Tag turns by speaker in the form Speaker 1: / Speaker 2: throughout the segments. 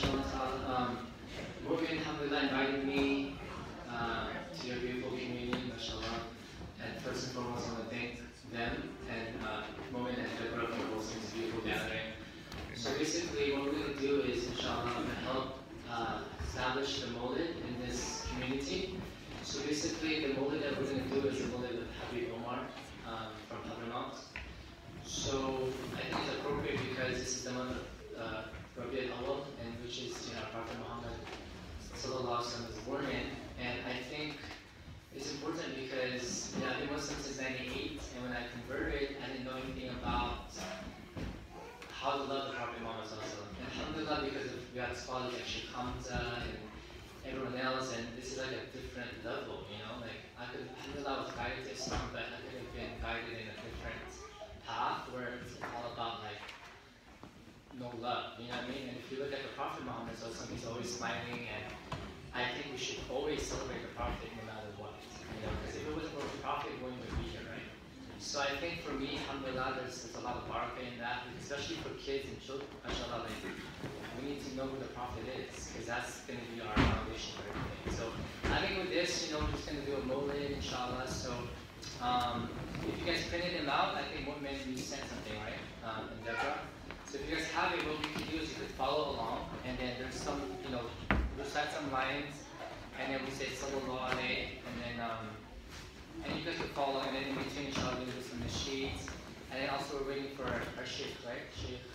Speaker 1: ta'ala. Um, Morgan, alhamdulillah, invited me uh, to your beautiful community, mashallah. And first and foremost, I want to thank them and uh, Morgan and Deborah for hosting this beautiful gathering. So basically, what we're going to do is, inshallah, I'm going to help uh, establish the Mawlid in this community. So basically, the Mawlid that we're going to do is the Mawlid of Habib Omar um, from Hadramaut. So I think it's appropriate because this is the month of uh, Rabi al-Awwal, which is you know Prophet Muhammad sallallahu was born in, and I think it's important because you know, been Muslim since '98, and when I converted, I didn't know anything about how to love the Prophet Muhammad sallallahu. And alhamdulillah, because of, we have scholars like Sheikh Hamza and everyone else, and this is like a different level, you know. Like I could, alhamdulillah, I was guided to Islam, but I could have been guided in a different path where it's all about like no love, you know what I mean? And if you look at the Prophet Muhammad, so he's always smiling, and I think we should always celebrate the Prophet no matter what, you know, because if it wasn't for the Prophet, we wouldn't be here, right? So I think for me, alhamdulillah, there's, there's a lot of barakah in that, especially for kids and children, mashallah, like, we need to know who the Prophet is, because that's going to be our foundation for everything. So I think with this, you know, we're just going to do a mawlid, inshallah, so um, if you guys printed them out, I think Mu'min, you sent something, right? Um, and Deborah. So if you guys have it, what we can do is you could follow along, and then there's some, you know, recite some lines, and then we say Sallallahu Alaihi, and then, um, and you guys could follow, and then in between, inshallah, we'll do some nasheeds, and then also we're waiting for our, our Sheikh, right? Sheikh.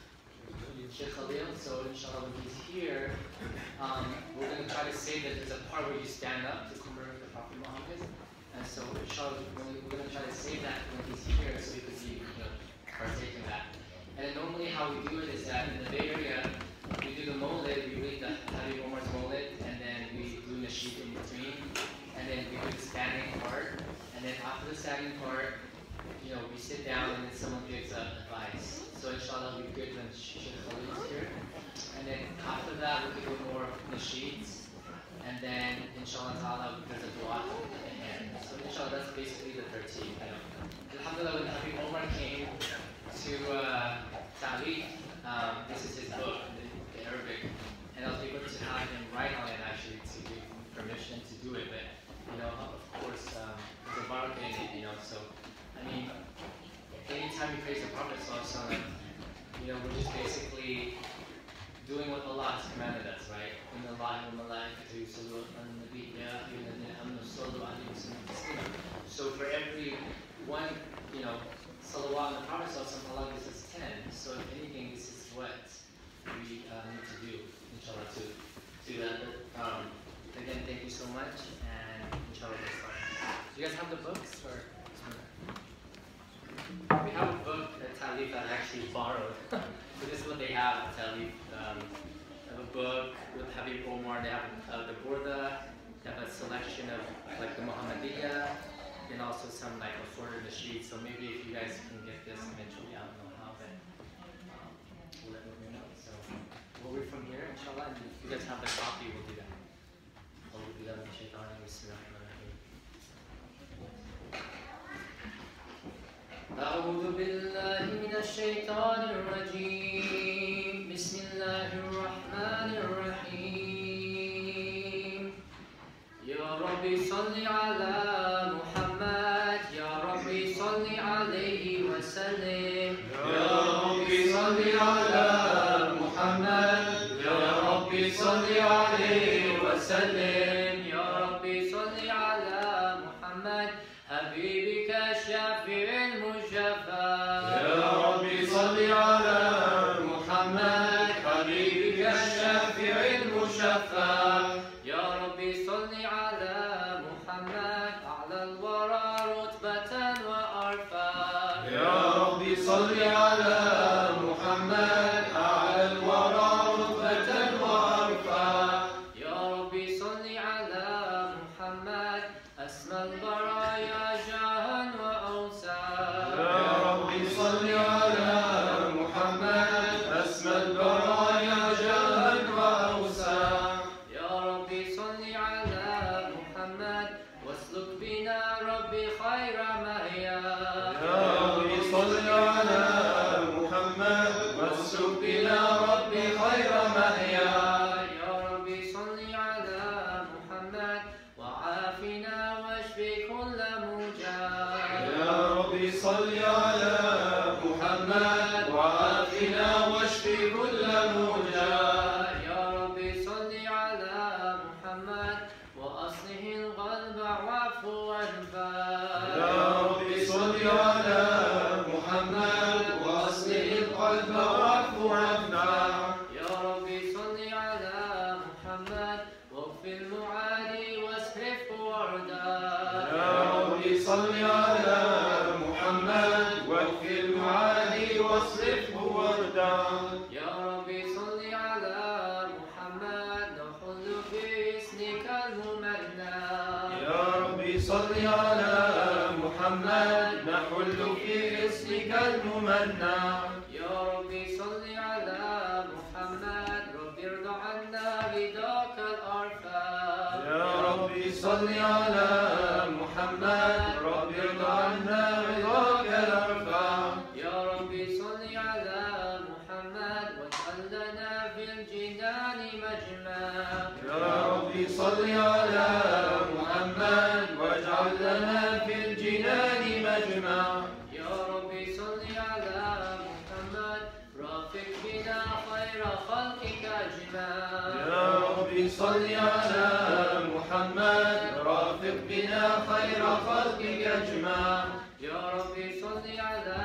Speaker 1: Sheikh Khalil, so inshallah when he's here, um, we're going to try to say that there's a part where you stand up to commemorate the Prophet Muhammad, and so inshallah we're going to try to say that when he's here so he could be, you know, that. And then normally how we do it is that in the Bay Area, we do the Mawlid, we read the Habib Omar's Mawlid, and then we do Nasheed in between, and then we do the standing part, and then after the standing part, you know, we sit down and then someone gives uh, advice. So inshallah we good when Sheikh Khalid here. And then after that we do more nasheeds. And then inshallah ta'ala there's a dua at the end. So inshallah that's basically the 13. You know. Alhamdulillah when Habib Omar came to uh, um, this is his book in Arabic. And I was able to have him write on it actually to give permission to do it. But you know, of course, um, there's a in you know, so I mean, anytime you praise the Prophet Sallallahu you know, we're just basically doing what Allah has commanded us, right? In the Allah wa malaikatu yusallu ala nabi ya ayyuhalladhina amanu sallu alayhi wa sallimu taslima. So for every one, you know, salawat on the Prophet Sallallahu Allah gives us ten. So if anything, this is what we uh, need to do, inshallah, to do that. But, um, again, thank you so much, and inshallah, we'll start. Do you guys have the books or? We have a book at Talib that I actually borrowed. so this is what they have at Talib. Um, they have a book with Habib Omar. They have uh, the Burda. They have a selection of like the Muhammadiyya and also some like assorted nasheed. So maybe if you guys can get this eventually, I don't know how, but um, we'll let me know. So we'll read from here, inshallah. And if you guys have the copy, we'll do that. أعوذ بالله من الشيطان الرجيم. بسم الله الرحمن الرحيم. أعوذ بالله من الشيطان الرجيم بسم الله الرحمن الرحيم صل على
Speaker 2: واصرفه وارضى
Speaker 3: يا
Speaker 2: ربي صل على محمد نحن في اسمك المنى.
Speaker 3: يا ربي صل على محمد نحل في اسمك الممنى
Speaker 2: يا ربي صل على محمد رب
Speaker 3: ارضى عنا رضاك الارفع
Speaker 2: يا ربي صل على أجمع
Speaker 3: يا
Speaker 2: ربي صل على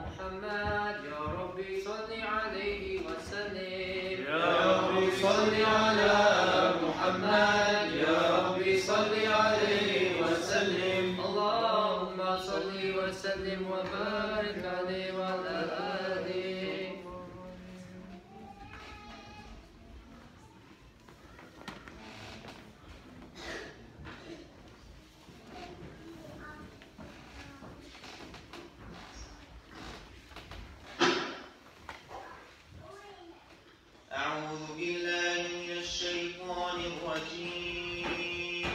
Speaker 2: محمد يا ربي صل عليه وسلم.
Speaker 3: يا ربي صل على محمد.
Speaker 4: أعوذ بالله من الشيطان الرجيم.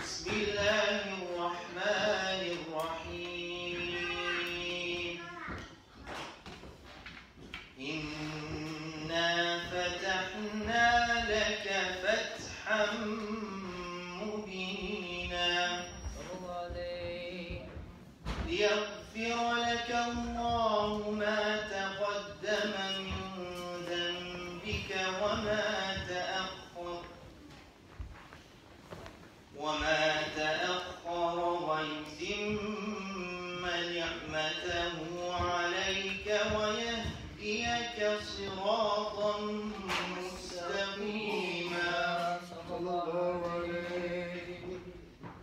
Speaker 4: بسم الله الرحمن الرحيم. إنا فتحنا لك فتحا مبينا. ليغفر لك الله ما تقدم وما تأخر نعمته عليك ويهديك صراطا مستقيما.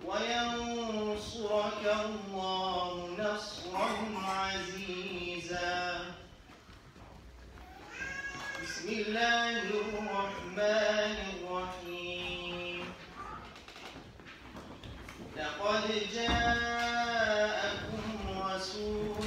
Speaker 4: وينصرك الله نصرا عزيزا. بسم الله الرحمن الرحيم. لقد جاءكم رسول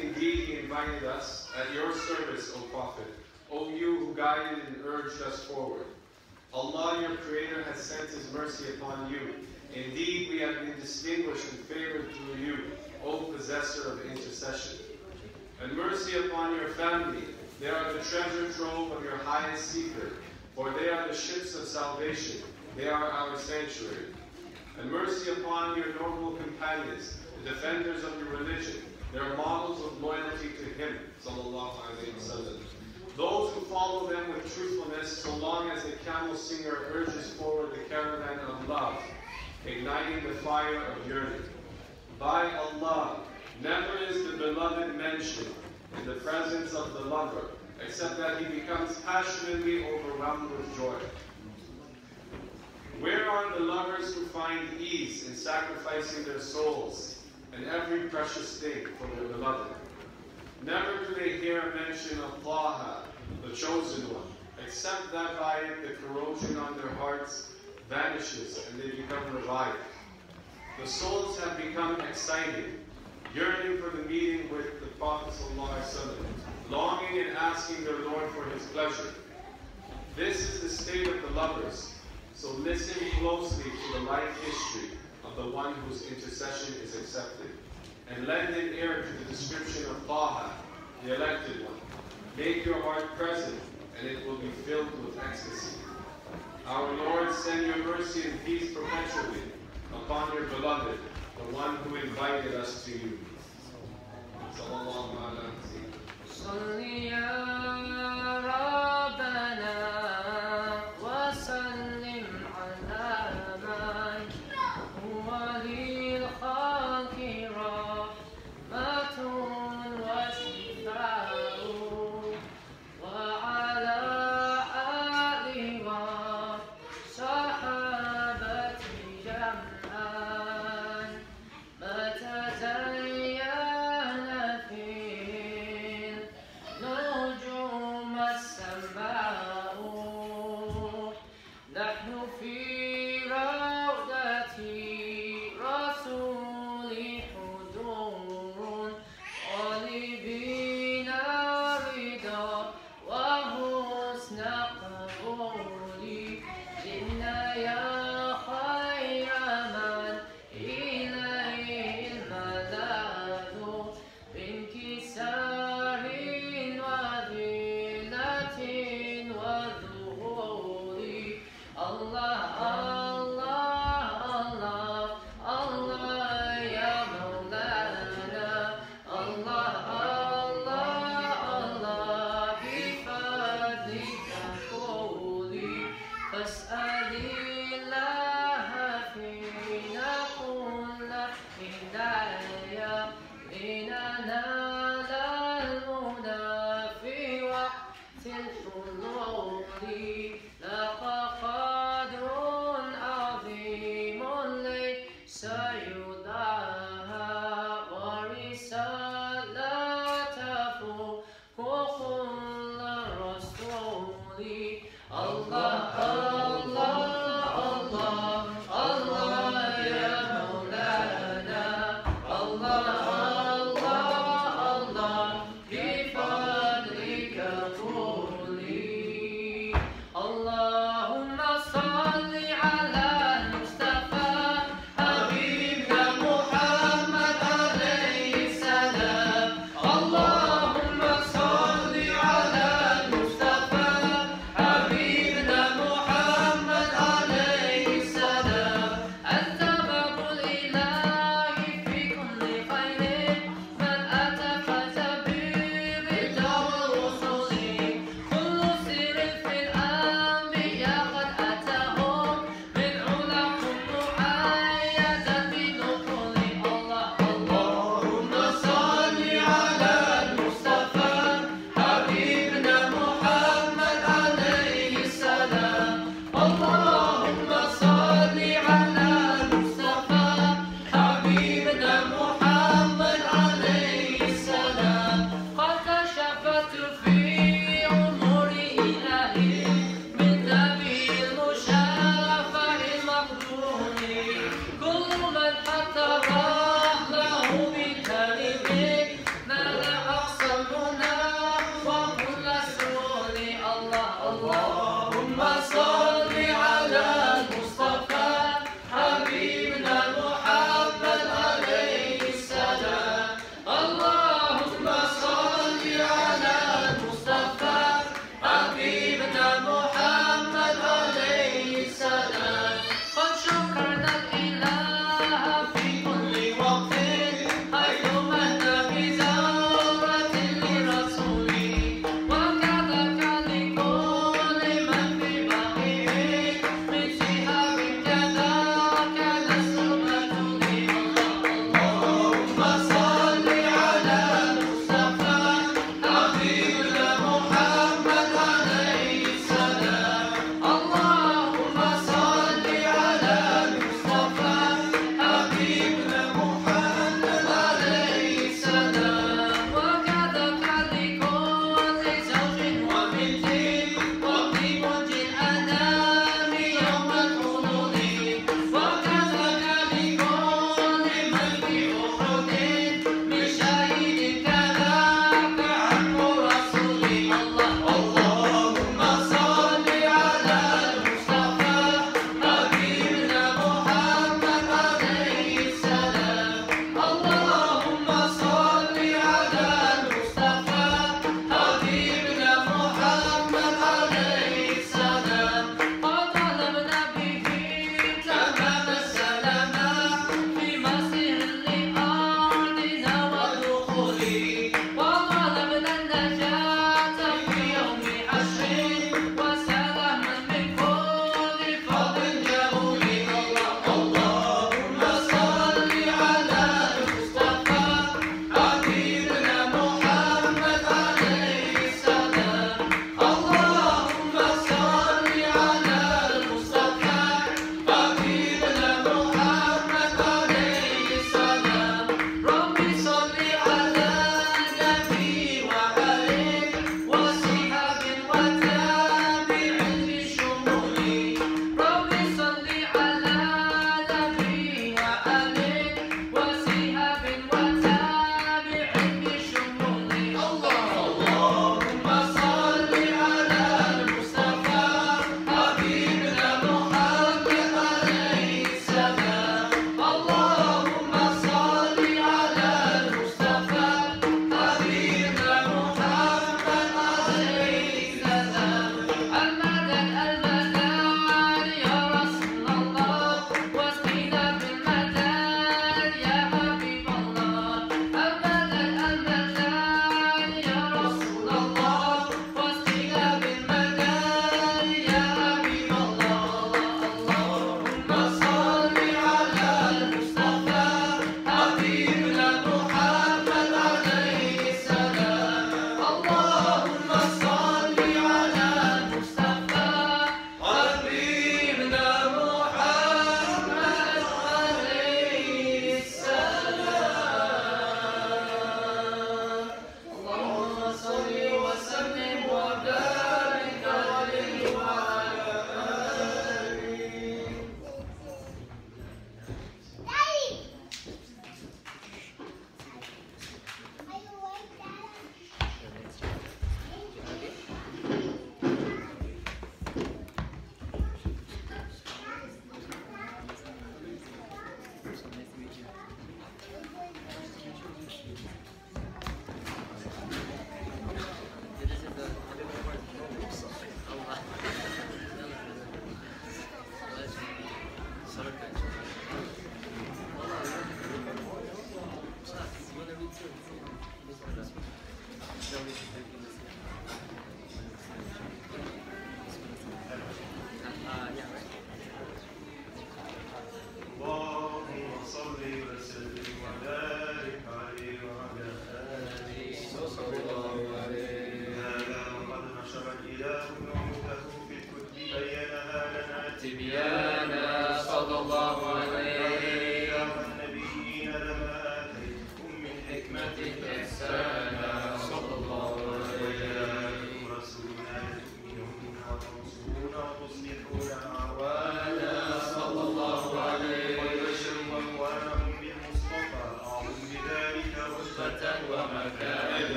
Speaker 2: indeed, he invited us at your service, O Prophet, O you who guided and urged us forward. Allah, your Creator, has sent his mercy upon you. Indeed, we have been distinguished and favored through you, O possessor of intercession. And mercy upon your family. They are the treasure trove of your highest secret, for they are the ships of salvation. They are our sanctuary. And mercy upon your noble companions, the defenders of your religion. They are models of loyalty to Him. Sallallahu Alaihi Wasallam. Those who follow them with truthfulness, so long as the camel singer urges forward the caravan of love, igniting the fire of yearning. By Allah, never is the beloved mentioned in the presence of the lover, except that he becomes passionately overwhelmed with joy. Where are the lovers who find ease in sacrificing their souls and every precious thing for their beloved? Never do they hear a mention of Taha, the chosen one, except that by it the corrosion on their hearts vanishes and they become revived. The souls have become excited, yearning for the meeting with the Prophet longing and asking their Lord for his pleasure. This is the state of the lovers, so listen closely to the life history of the one whose intercession is accepted, and lend an ear to the description of Taha, the elected one. Make your heart present, and it will be filled with ecstasy. Our Lord, send your mercy and peace perpetually upon your beloved, the one who invited us to you. Sallallahu alaihi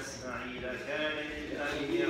Speaker 5: إسماعيل كامل
Speaker 6: الأنبياء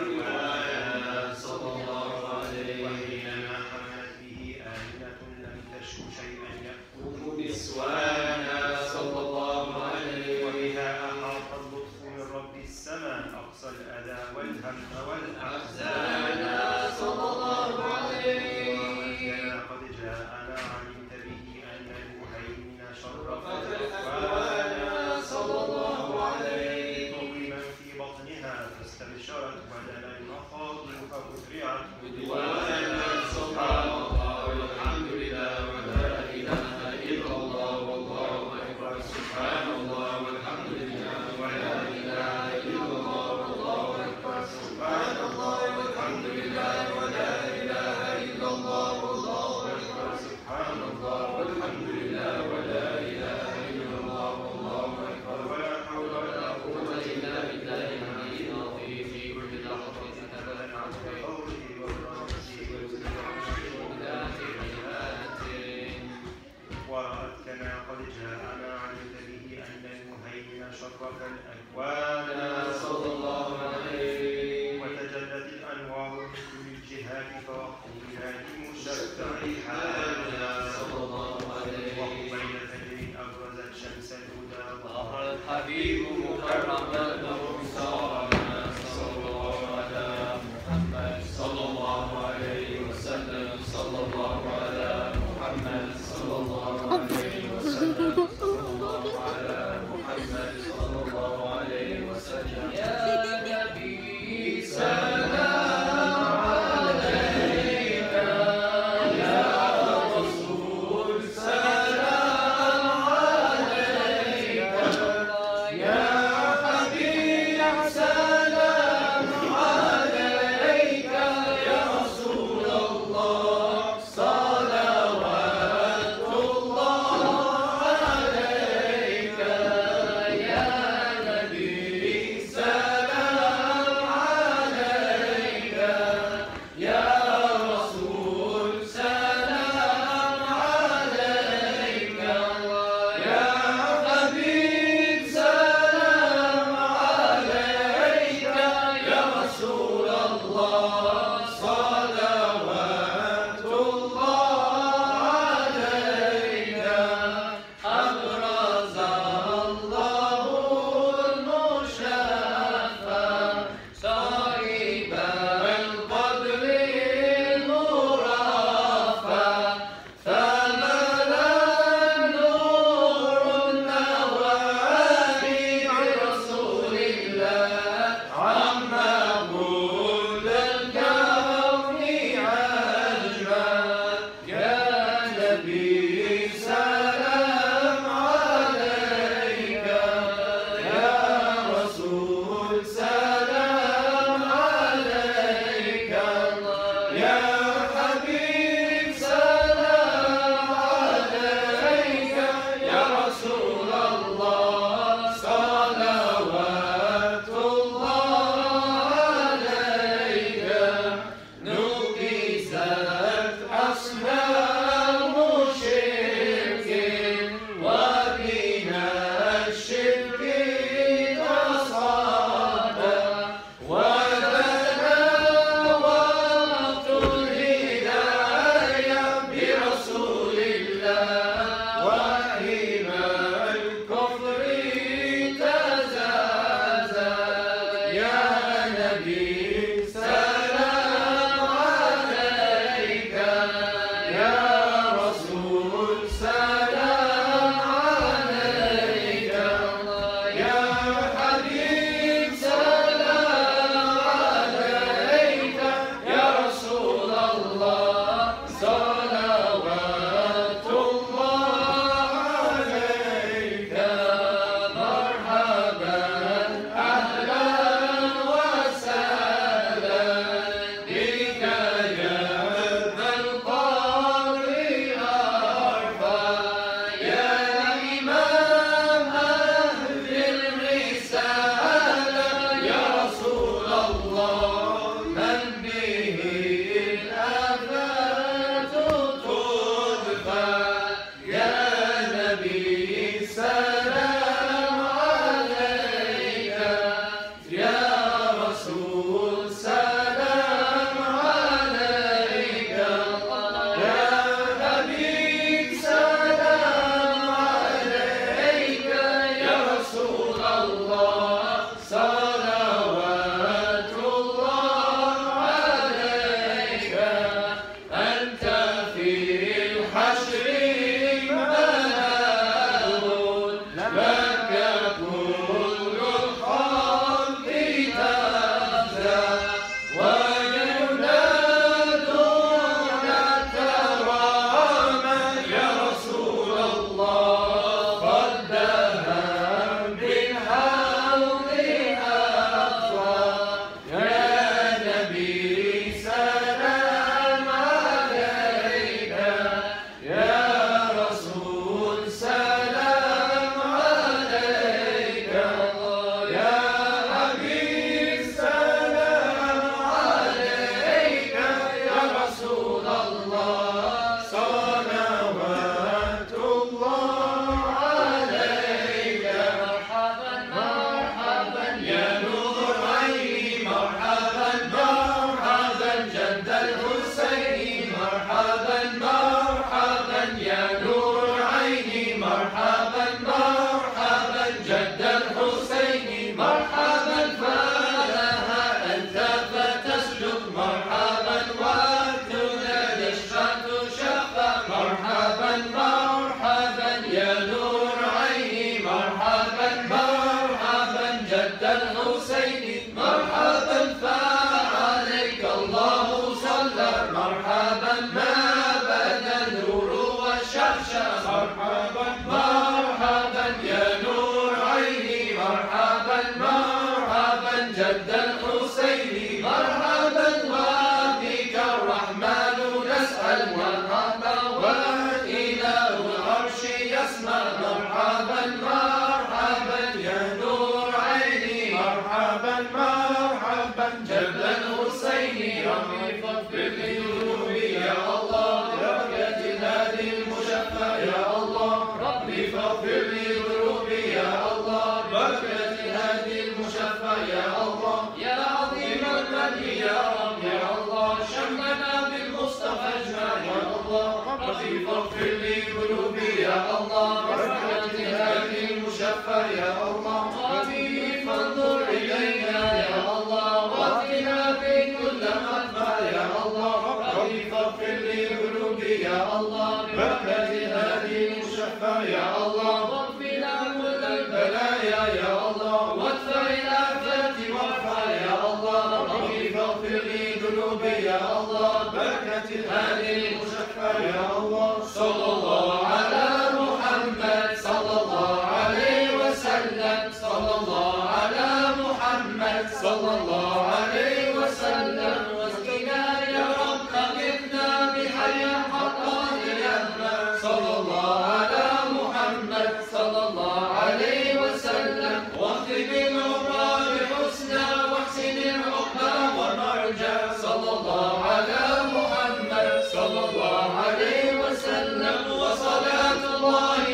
Speaker 6: الله عليه وسلم
Speaker 3: واسقنا يا رب اغثنا بحياة حقان الأهمة صلى الله على محمد صلى الله عليه وسلم واختم العمر بحسنى واحسن العقبى والمرجى صلى الله على محمد صلى الله عليه وسلم وصلاة الله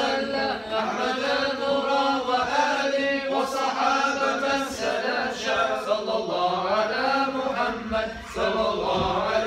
Speaker 3: وسلم أحمد النورى وآله وصحابة السلاشة صلى الله على محمد صلى الله عليه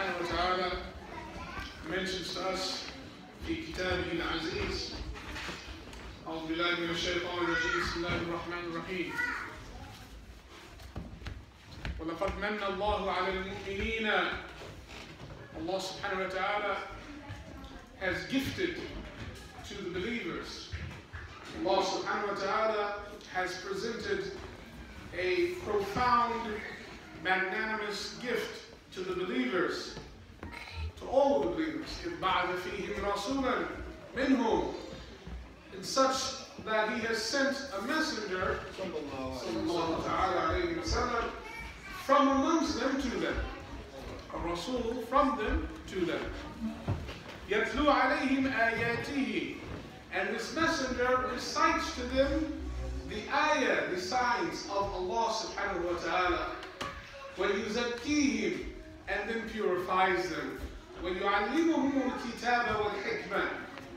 Speaker 7: Allah subhanahu wa ta'ala mentions to us في كتابه العزيز أعوذ بالله من الشيطان الرجيم بسم الله الرحمن الرحيم ولقد من الله على المؤمنين Allah subhanahu wa ta'ala has gifted to the believers Allah subhanahu wa ta'ala has presented a profound magnanimous gift to the believers to all the believers إذ بعث فيهم رسولا منهم in such that he has sent a messenger sallallahu ta'ala alayhi wa sallam, from amongst them to them. A Rasul from them to them. يَتْلُو عَلَيْهِمْ آيَاتِهِ And this messenger recites to them the ayah, the signs of Allah subhanahu wa ta'ala. وَيُزَكِّيهِمْ And then purifies them. وَيُعَلِّمُهُمُ الْكِتَابَ وَالْحِكْمَةِ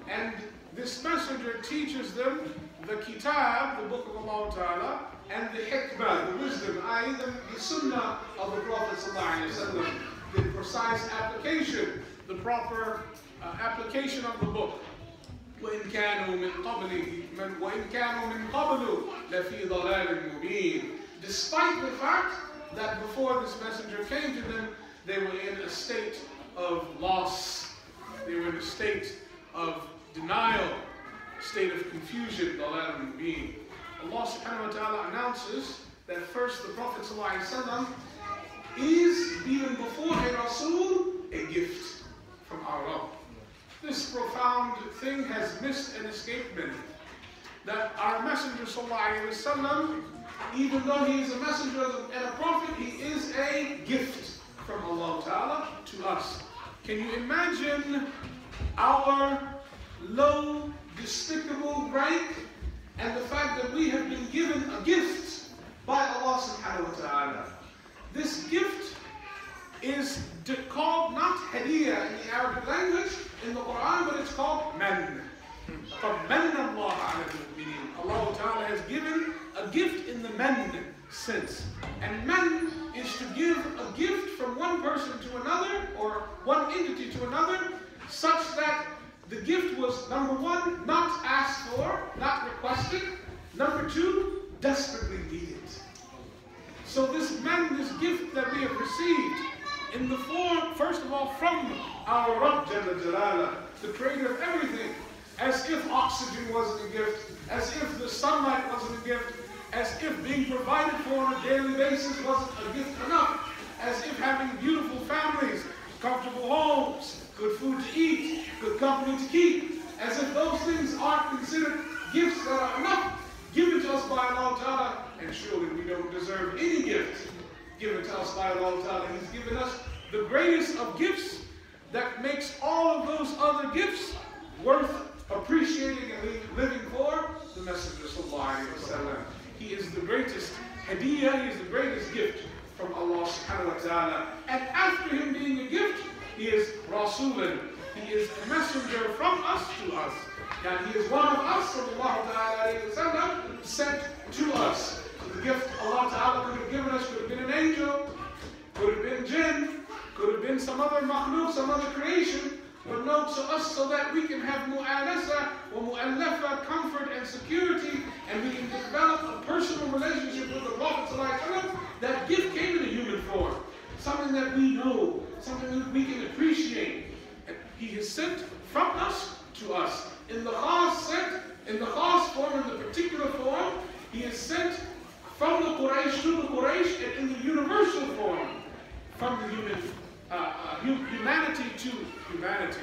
Speaker 7: And this messenger teaches them the kitab, the book of Allah Ta'ala, and the hikmah, the wisdom, i.e. the, the sunnah of the Prophet ﷺ, the precise application, the proper uh, application of the book. وإن كانوا من قبله من وإن كانوا من قبل لفي ضلال مبين. Despite the fact that before this messenger came to them, they were in a state of loss. They were in a state of denial, state of confusion, the latter being. Allah subhanahu wa ta'ala announces that first the Prophet ﷺ is even before a Rasul a gift from our Lord. This profound thing has missed and escaped many. That our Messenger ﷺ, even though he is a messenger and a prophet, he is a gift from Allah Ta'ala to us. Can you imagine our low, despicable rank and the fact that we have been given a gift by Allah subhanahu wa ta'ala. This gift is de- called not hadiyah in the Arabic language in the Quran, but it's called man. فَمَنَّ اللَّهَ عَلَى الْمُؤْمِنِينَ Allah Ta'ala has given a gift in the man sense. And man is to give a gift from one person to another or one entity to another such that the gift was number one, not asked for, not requested. Number two, desperately needed. So this man, this gift that we have received in the form, first of all, from our Rabb Jalla Jalala, the creator of everything, as if oxygen wasn't a gift, as if the sunlight wasn't a gift, as if being provided for on a daily basis wasn't a gift enough, as if having beautiful families, comfortable homes, good food to eat, good company to keep, as if those things aren't considered gifts that are enough given to us by Allah Ta'ala, and surely we don't deserve any gift given to us by Allah Ta'ala. He's given us the greatest of gifts that makes all of those other gifts worth appreciating and living for the Messenger Sallallahu Alaihi Wasallam. He is the greatest hadiyah, he is the greatest gift from Allah subhanahu wa ta'ala. And after him being a gift, he is Rasulun. He is a messenger from us to us. And he is one of us, sallallahu ta'ala wasallam, sent to us. The gift Allah ta'ala could have given us could have been an angel, could have been jinn, could have been some other makhluk, some other creation, but no, to us so that we can have mu'anasa or mu'allafa, comfort and security, and we can develop a personal relationship with the Prophet that gift came in a human form. Something that we know, something that we can appreciate. And he has sent from us to us. In the khas sent, in the khas form, in the particular form, he is sent from the Quraysh to the Quraysh and in the universal form from the human uh, uh, humanity to humanity.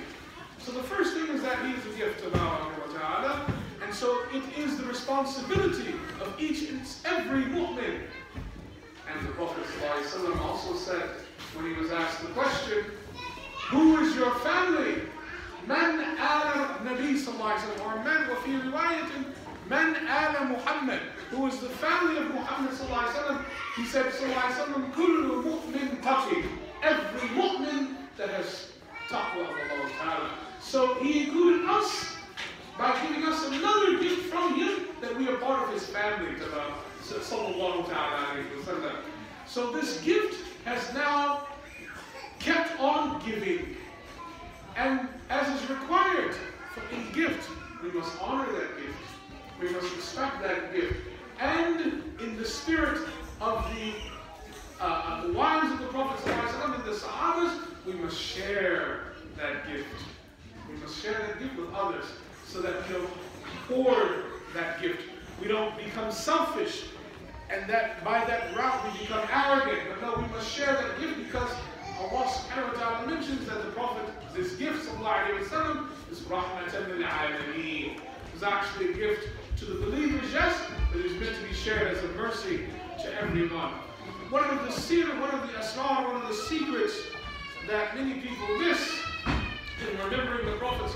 Speaker 7: So the first thing is that he is a gift of Allah Ta'ala, and so it is the responsibility of each and every mu'min. And the Prophet ﷺ also said, when he was asked the question, who is your family? Man ala Nabi Sallallahu or man wa fi riwayatin, man ala Muhammad, who is the family of Muhammad He said Sallallahu kullu mu'min taqi every mu'min that has taqwa of Allah Ta'ala. So he included us by giving us another gift from him that we are part of his family. Sallallahu Ta'ala So this gift has now kept on giving. And as is required for a gift, we must honor that gift. We must respect that gift. And in the spirit of the uh, uh, the wives of the Prophet and the Sahabas, we must share that gift. We must share that gift with others so that we don't hoard that gift. We don't become selfish and that by that route we become arrogant. But no, we must share that gift because Allah subhanahu wa ta'ala mentions that the Prophet, this gift of Allah is rahmatan lil alameen. It's actually a gift to the believers, yes, but it is meant to be shared as a mercy to everyone one of the secret, one of the asrar, one of the secrets that many people miss in remembering the Prophet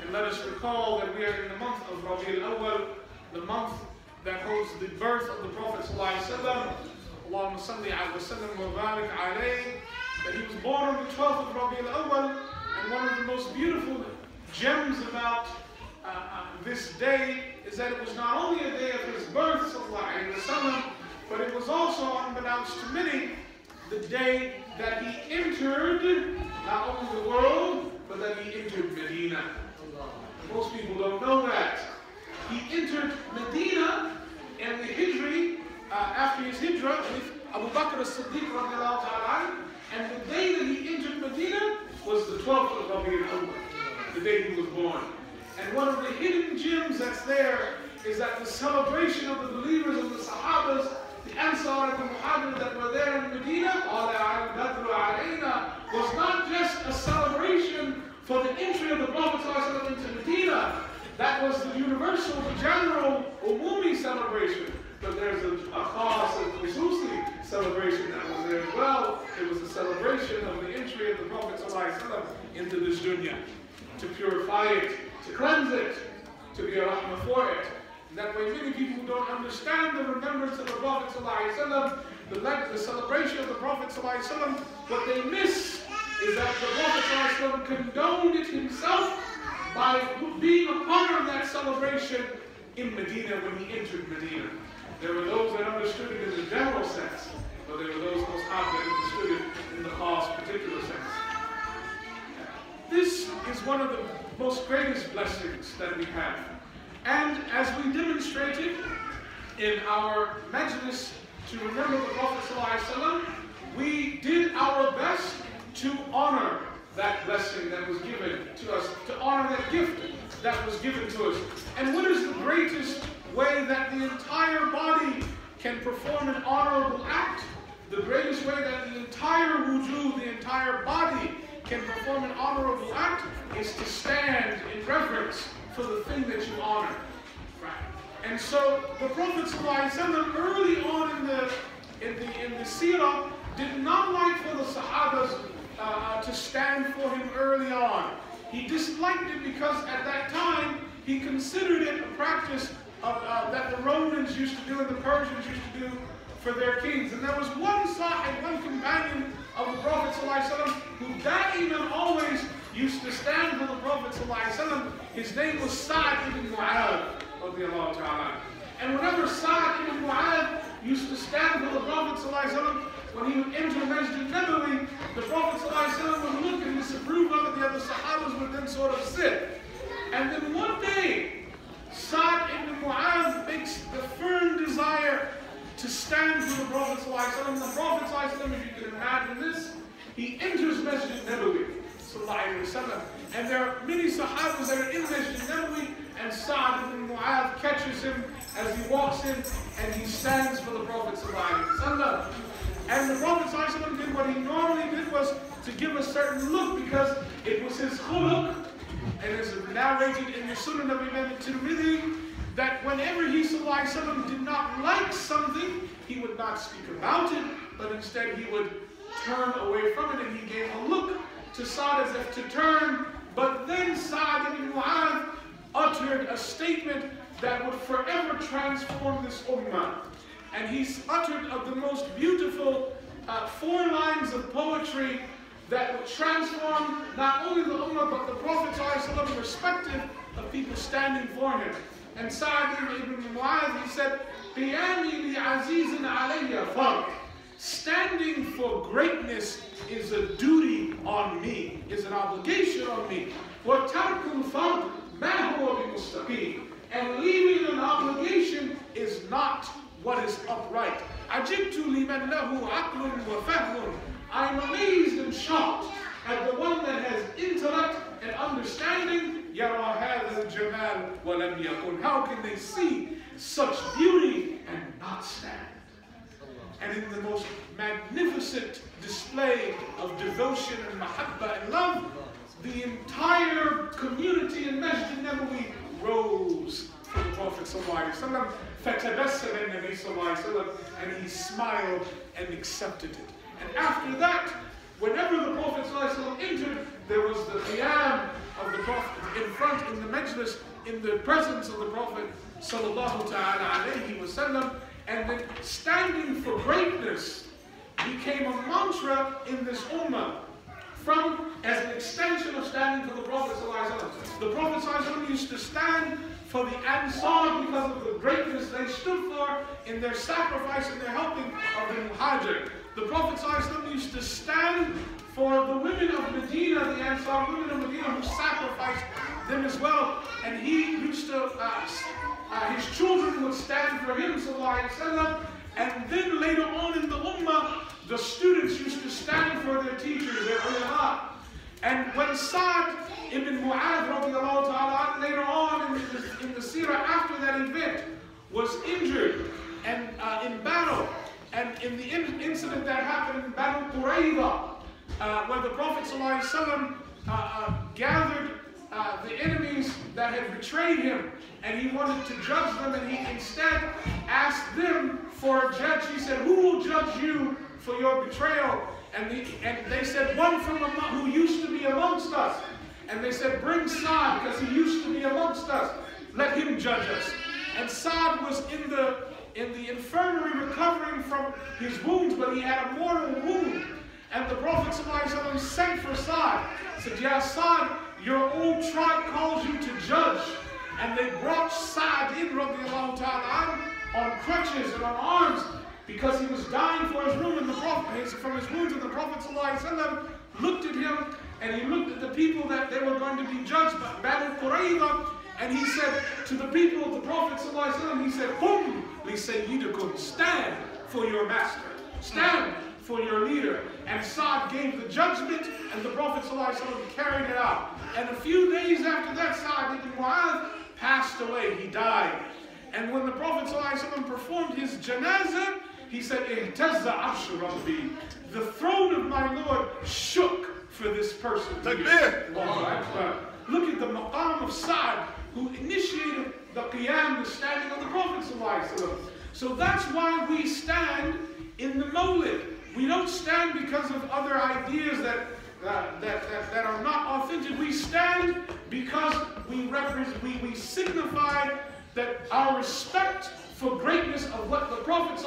Speaker 7: and let us recall that we are in the month of Rabi al-Awwal, the month that holds the birth of the Prophet Allahumma salli wa sallam wa barik alayhi, that he was born on the 12th of Rabi al-Awwal, and one of the most beautiful gems about uh, uh, this day is that it was not only a day of his birth, sallallahu but it was also, unbeknownst to many, the day that he entered not only the world, but that he entered Medina. Most people don't know that. He entered Medina and the Hijri, uh, after his Hijrah with Abu Bakr as-Siddiq and the day that he entered Medina was the 12th of Rabi al the day he was born. And one of the hidden gems that's there is that the celebration of the believers and the Sahabas Ansar and the Muhammad that were there in Medina, was not just a celebration for the entry of the Prophet into Medina. That was the universal, general, umumi celebration. But there's a, a khas and khususi celebration that was there as well. It was a celebration of the entry of the Prophet into this dunya. To purify it, to cleanse it, to be a rahmah for it. That way many people don't understand the remembrance of the Prophet ﷺ, the, the celebration of the Prophet ﷺ, what they miss is that the Prophet ﷺ condoned it himself by being a part of that celebration in Medina when he entered Medina. There were those that understood it in the general sense, but there were those that understood it in the khas particular sense. This is one of the most greatest blessings that we have. And as we demonstrated in our majlis to remember the Prophet ﷺ, we did our best to honor that blessing that was given to us, to honor that gift that was given to us. And what is the greatest way that the entire body can perform an honorable act? The greatest way that the entire wuju, the entire body, can perform an honorable act is to stand in reverence for the thing that you honor. Right. And so the Prophet ﷺ early on in the in the in the seerah did not like for the Sahabas uh, uh, to stand for him early on. He disliked it because at that time he considered it a practice of, uh, that the Romans used to do and the Persians used to do for their kings. And there was one sahib, one companion of the Prophet ﷺ, who that even always used to stand with the Prophet his name was Sa'd ibn Mu'adh and whenever Sa'd ibn Mu'adh used to stand with the Prophet when he would enter Masjid Nabawi, the Prophet would look and disapprove of it, the other Sahabas would then sort of sit. And then one day, Sa'd ibn Mu'adh makes the firm desire to stand for the Prophet The Prophet if you can imagine this, he enters Masjid Nabawi. and there are many Sahabas that are in Masjid Nabawi, and Sa'd ibn Mu'adh catches him as he walks in, and he stands for the Prophet ﷺ. And the Prophet ﷺ did what he normally did was to give a certain look because it was his khuluq, and it's narrated in the Sunan of Imam Tirmidhi that whenever he ﷺ did not like something, he would not speak about it, but instead he would turn away from it and he gave a look to Sa'd as if to turn. But then Sa'd ibn Mu'adh uttered a statement that would forever transform this ummah. And he uttered of the most beautiful uh, four lines of poetry that would transform not only the ummah but the Prophet ﷺ respective of people standing for him. And Sa'd ibn Mu'adh, he said, قِيَامِي لِعَزِيزٍ عَلَيَّ فَرْض Standing for greatness is a duty on me, is an obligation on me. وَتَرْكُ الْفَرْض مَا هُوَ بِمُسْتَقِيمٍ And leaving an obligation is not what is upright. عَجِبْتُ لِمَنْ لَهُ عَقْلٌ وَفَهْمٌ I'm amazed and shocked at the one that has intellect and understanding. يَرَى هَذَا الْجَمَالِ وَلَمْ يَكُنْ How can they see such beauty and not stand? and in the most magnificent display of devotion and mahabbah and love, the entire community in Masjid Nabawi rose for the Prophet ﷺ. And he smiled and accepted it. And after that, whenever the Prophet entered, there was the qiyam of the Prophet in front, in the majlis, in the presence of the Prophet sallallahu ta'ala alayhi wasallam, and that standing for greatness became a mantra in this ummah from as an extension of standing for the Prophet The Prophet used to stand for the Ansar because of the greatness they stood for in their sacrifice and their helping of the Muhajir. The Prophet used to stand for the women of Medina, the Ansar women of Medina who sacrificed them as well. And he used to uh, uh, his children would stand for him, وسلم, and then later on in the Ummah, the students used to stand for their teachers, their ulama. And when Sa'd ibn Mu'adh ta'ala, later on in the, in the seerah after that event was injured and uh, in battle, and in the in incident that happened in Battle Qurayza, uh, where the Prophet ﷺ, uh, uh, gathered uh, the enemies that had betrayed him, and he wanted to judge them, and he instead asked them for a judge. He said, "Who will judge you for your betrayal?" And, the, and they said, "One from among, who used to be amongst us." And they said, "Bring Sa'd, because he used to be amongst us. Let him judge us." And Sa'd was in the in the infirmary recovering from his wounds, but he had a mortal wound. And the Prophet sent for Sa'd. Said, Ya Sa'd, your old tribe calls you to judge. And they brought Sa'd in, ta'ala, on crutches and on arms because he was dying for his wound and the Prophet, from his wounds. And the Prophet ﷺ looked at him and he looked at the people that they were going to be judged by Banu Qurayza, and he said to the people of the Prophet ﷺ, he said, Hum li sayyidikum, stand for your master, stand for your leader. And Sa'd gave the judgment, and the Prophet ﷺ carried it out. And a few days after that, Sa'd ibn Mu'adh passed away, he died. And when the Prophet ﷺ performed his janazah, he said, Ihtazza arshu Rabbi. The throne of my Lord shook for this person.
Speaker 2: Takbir.
Speaker 7: Allahu Akbar. Look at the maqam of Sa'd, who initiated the qiyam, the standing of the Prophet ﷺ. So that's why we stand in the mawlid. We don't stand because of other ideas that, that, that, that are not authentic. We stand because we represent, we, we signify that our respect for greatness of what the Prophet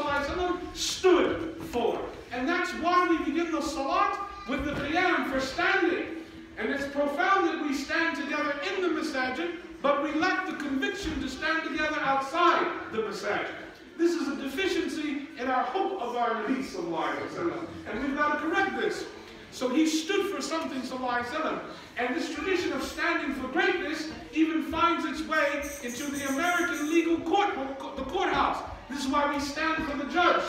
Speaker 7: stood for. And that's why we begin the salat with the qiyam for standing. And it's profound that we stand together in the masajid, but we lack the conviction to stand together outside the masajid. This is a deficiency in our hope of our Nabi Sallallahu Wasallam. And we've got to correct this. So he stood for something, Sallallahu Wasallam. And this tradition of standing for greatness even finds its way into the American legal court, the courthouse. This is why we stand for the judge.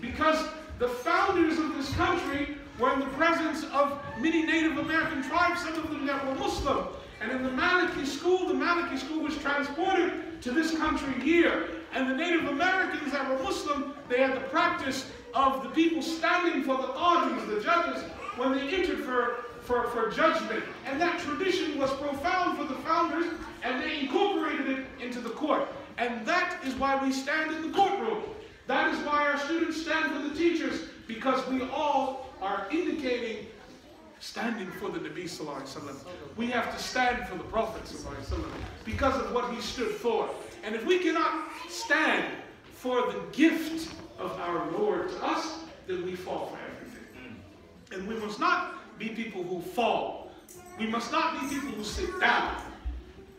Speaker 7: Because the founders of this country were in the presence of many Native American tribes, some of them that were Muslim. And in the Maliki school, the Maliki school was transported to this country here. And the Native Americans that were Muslim, they had the practice of the people standing for the qadis, the judges, when they entered for, for, for judgment. And that tradition was profound for the founders, and they incorporated it into the court. And that is why we stand in the courtroom. That is why our students stand for the teachers, because we all are indicating standing for the Nabi Sallallahu Alaihi Wasallam. We have to stand for the Prophet Sallallahu Alaihi Wasallam because of what he stood for. And if we cannot stand for the gift of our Lord to us, then we fall for everything. Mm. And we must not be people who fall. We must not be people who sit down.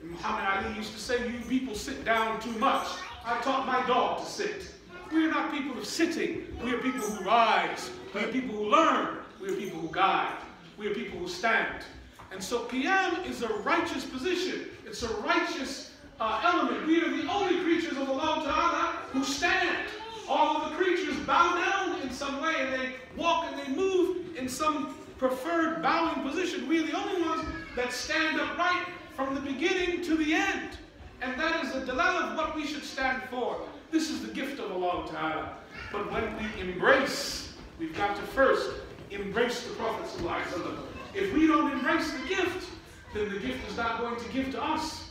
Speaker 7: And Muhammad Ali used to say, you people sit down too much. I taught my dog to sit. We are not people of sitting. We are people who rise. We are people who learn. We are people who guide. We are people who stand. And so Qiyam is a righteous position. It's a righteous uh, element. We are the only creatures of Allah Ta'ala who stand. All of the creatures bow down in some way and they walk and they move in some preferred bowing position. We are the only ones that stand upright from the beginning to the end. And that is the dalal of what we should stand for. This is the gift of Allah Ta'ala. But when we embrace, we've got to first embrace the Prophet. If we don't embrace the gift, then the gift is not going to give to us.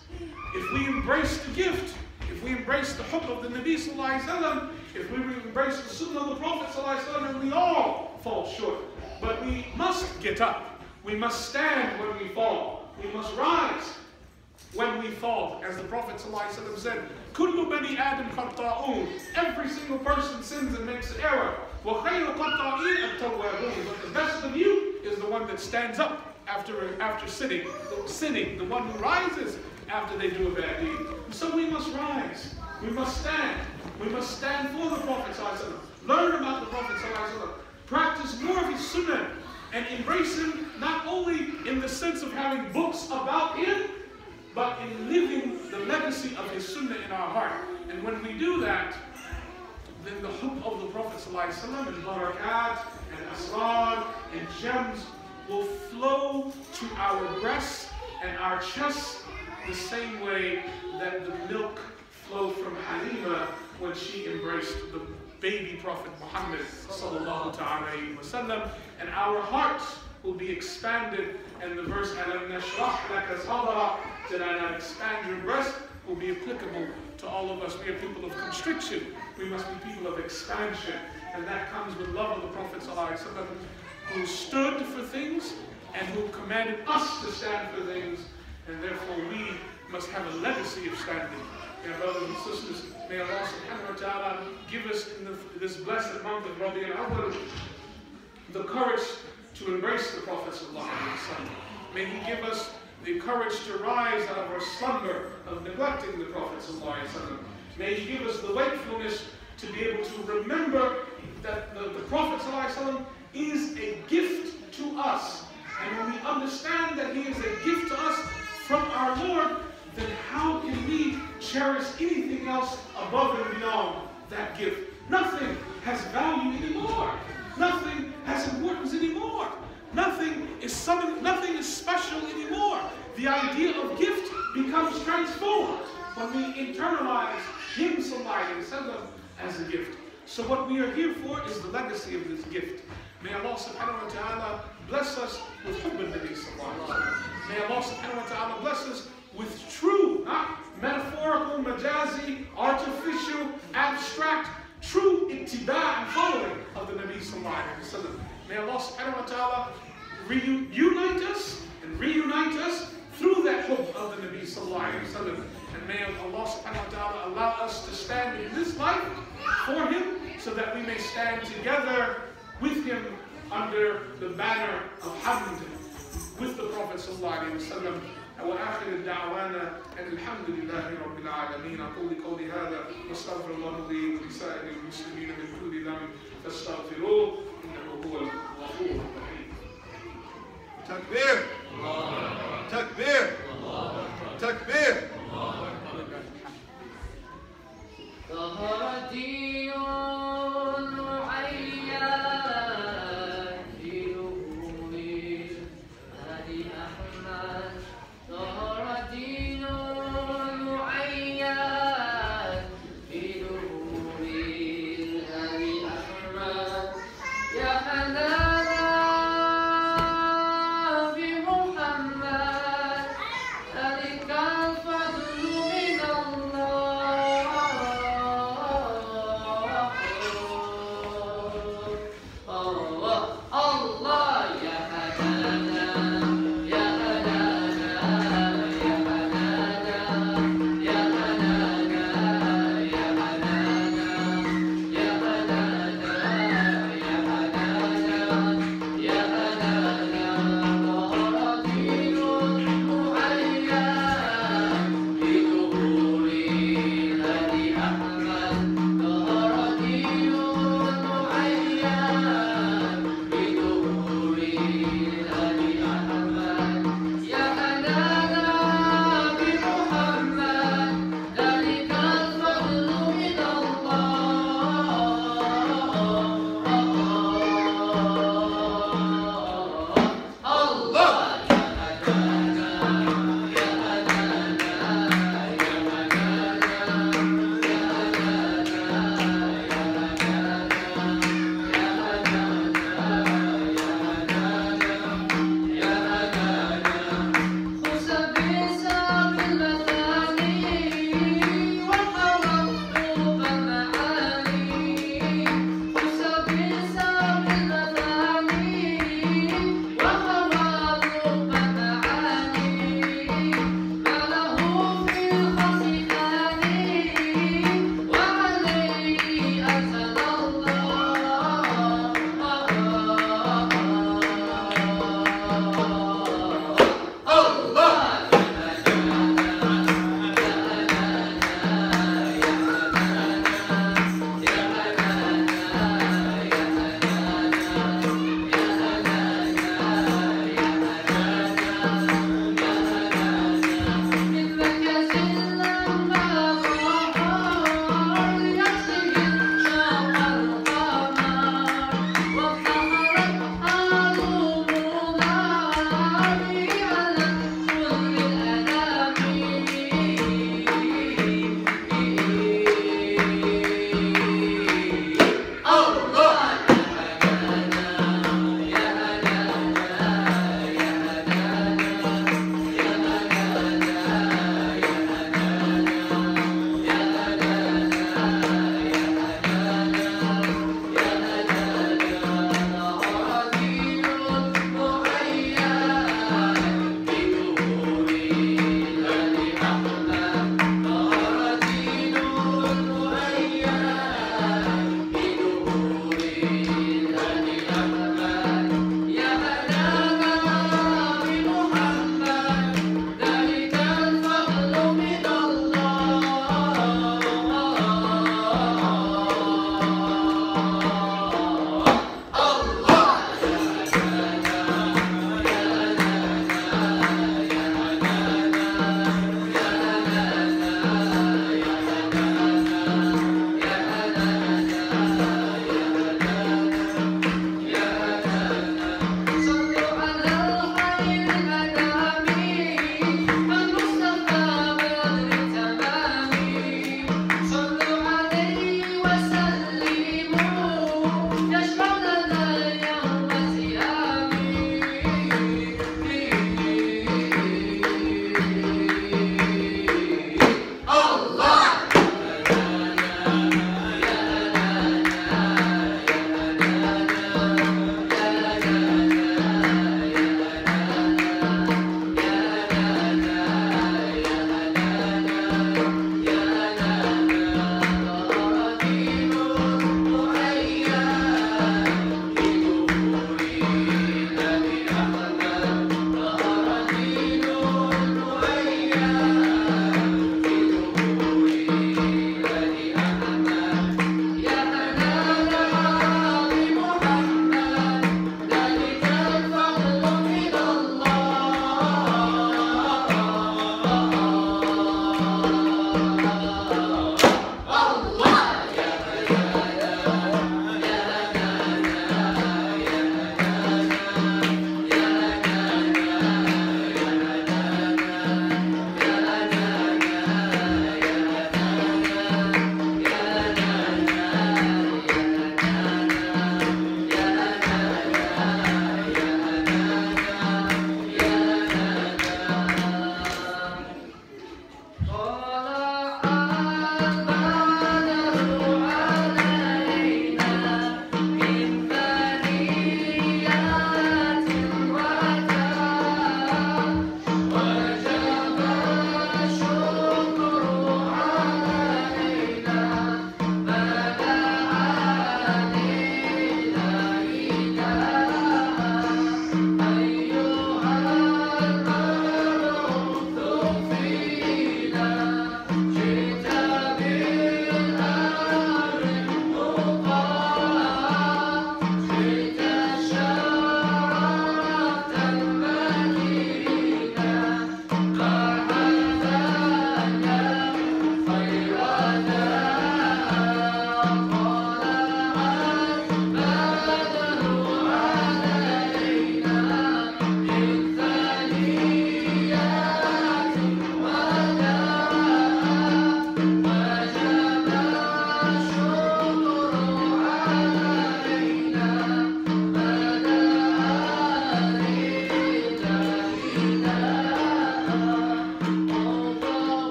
Speaker 7: If we embrace the gift, if we embrace the hook of the Nabi ﷺ, if we embrace the Sunnah of the Prophet ﷺ, then we all fall short. But we must get up. We must stand when we fall. We must rise when we fall. As the Prophet ﷺ said, Kullu bani Adam khata'un. Every single person sins and makes an error. وَخَيْرُ قَطَّعِينَ التَّوَّابُونَ But the best of you is the one that stands up after, after sitting, sinning, the one who rises after they do a bad deed. So we must rise. We must stand. We must stand for the Prophet Learn about the Prophet Practice more of his sunnah and embrace him not only in the sense of having books about him, but in living the legacy of his sunnah in our heart. And when we do that, then the hope of the Prophet and barakat and asrar and gems will flow to our breasts and our chests the same way that the milk flowed from Halima when she embraced the baby Prophet Muhammad and our hearts will be expanded. And the verse "Alam nashrah laka sadra," did I not expand your breast? will be applicable to all of us. We are people of constriction. We must be people of expansion. And that comes with love of the Prophet who stood for things and who commanded us to stand for things. And therefore, we must have a legacy of standing. Now, brothers and sisters, may Allah subhanahu wa ta'ala give us in the, this blessed month of Rabi al-Awwal the courage to embrace the Prophet May he give us the courage to rise out of our slumber of neglecting the Prophet May he give us the wakefulness to be able to remember that the, the Prophet is a gift to us. And when we understand that he is a gift to us, from our Lord, then how can we cherish anything else above and beyond that gift? Nothing has value anymore. Nothing has importance anymore. Nothing is something, nothing is special anymore. The idea of gift becomes transformed when we internalize Him, somebody, and send them as a gift. So what we are here for is the legacy of this gift. May Allah subhanahu wa ta'ala bless us with hubb al-Nabi sallallahu. May Allah subhanahu wa ta'ala bless us with true, not metaphorical, majazi, artificial, abstract, true ittiba and following of the Nabi sallallahu alaihi wasallam. May Allah subhanahu wa ta'ala reunite us and reunite us through that hope of the Nabi sallallahu alaihi wasallam. And may Allah subhanahu wa ta'ala allow us to stand in this life for him so that we may stand together with him under the banner of Hamd with the Prophet sallallahu alaihi wasallam. وآخر دعوانا أن الحمد لله رب العالمين أقول قولي هذا واستغفر الله لي ولسائر المسلمين من كل ذنب فاستغفروه إنه هو الغفور الرحيم.
Speaker 2: تكبير تكبير تكبير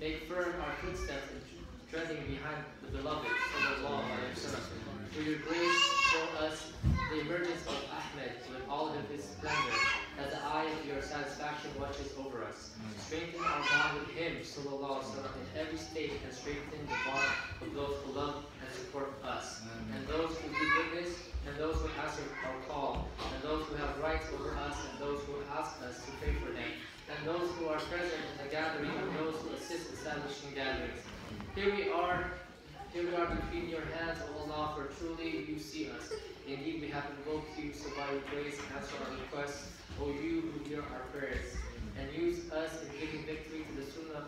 Speaker 1: Make firm our footsteps in treading behind the beloved sallallahu alayhi wasallam. For your grace show us the emergence of Ahmed with all of his splendor, as the eye of your satisfaction watches over us. Strengthen our bond with him sallallahu alayhi wasallam in every state and strengthen the bond of those who love and support us, and those who do goodness and those who answer our call, and those who have rights over us, and those who ask us to pray for them than those who are present at the gathering and those who assist establishing gatherings. Here we are, here we are between your hands, O Allah, for truly you see us. Indeed, we have invoked you, so by your grace answer our requests, O you who hear our prayers. And use us in giving victory to the Sunnah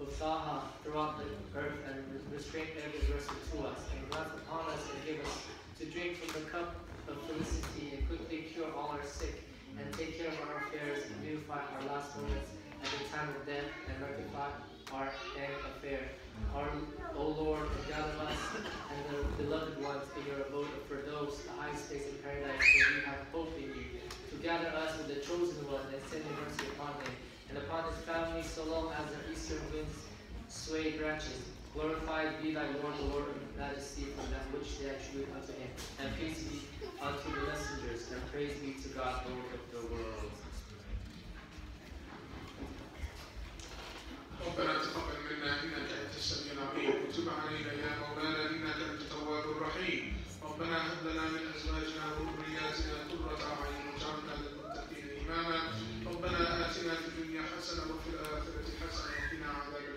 Speaker 1: of Taha throughout the earth and restrain every adversary to us. And grant upon us and give us to drink from the cup of felicity and quickly cure all our sick and take care of our affairs and beautify our last moments at the time of death and rectify our end affair. Our, O Lord, gather us and the beloved ones in your abode of Firdaus, the highest place in paradise, where we have hope in you. To gather us with the chosen one and send your mercy upon him and upon his family, so long as the eastern winds sway branches. Glorified be thy Lord, the Lord of majesty, from that which they attribute unto him. And peace be unto the messengers, and praise be to God, Lord of the world.
Speaker 7: ربنا تقبل منا انك انت السميع العليم وتب علينا يا مولانا انك انت التواب الرحيم ربنا هب لنا من ازواجنا وذرياتنا قرة اعين واجعلنا للمتقين اماما ربنا اتنا في الدنيا حسنه وفي الاخره حسنه وقنا عذاب